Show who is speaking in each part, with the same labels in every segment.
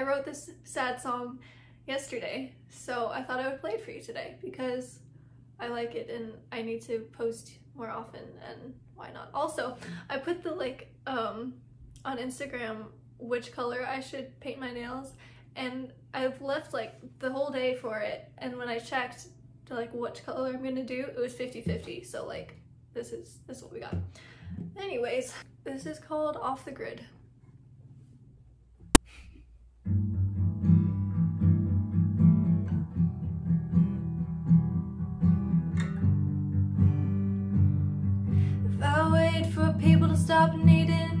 Speaker 1: I wrote this sad song yesterday, so I thought I would play it for you today because I like it and I need to post more often and why not. Also, I put the like um, on Instagram which color I should paint my nails and I've left like the whole day for it and when I checked to like which color I'm gonna do, it was 50-50 so like this is, this is what we got. Anyways, this is called Off the Grid. for people to stop needing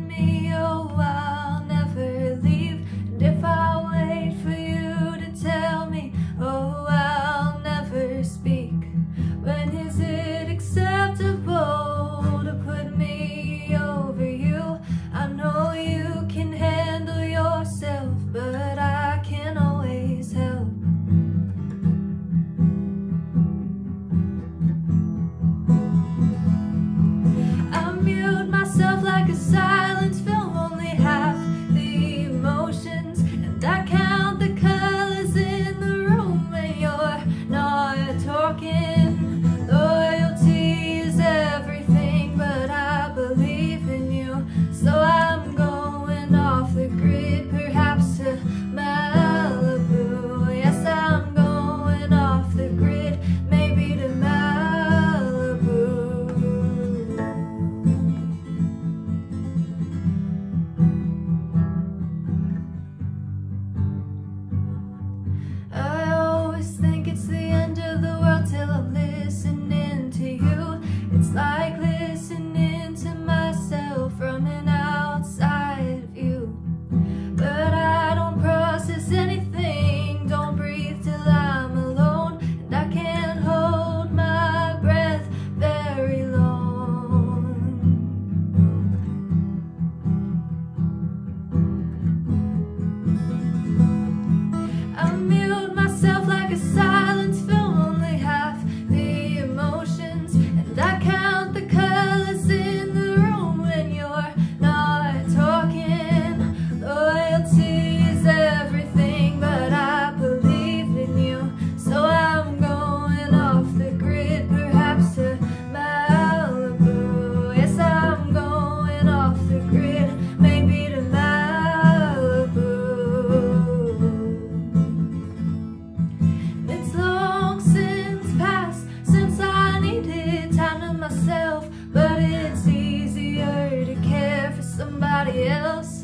Speaker 1: somebody else.